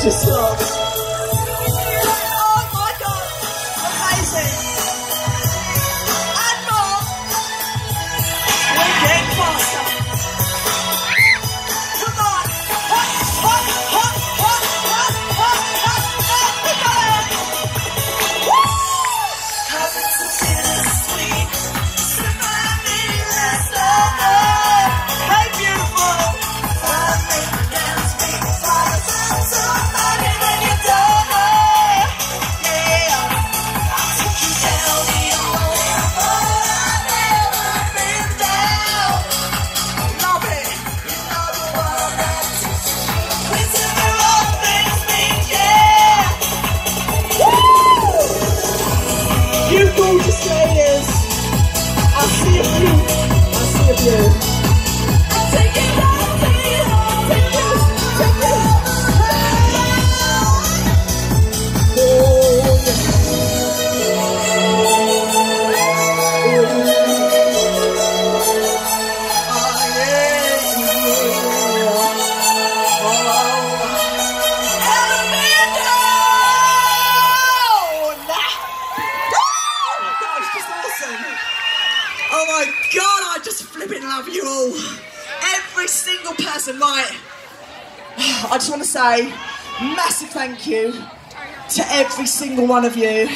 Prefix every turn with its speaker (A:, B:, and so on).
A: Just stop. Just say Oh my god, I just flipping love you all. Every single person, right? I just want to say massive thank you to every single one of you.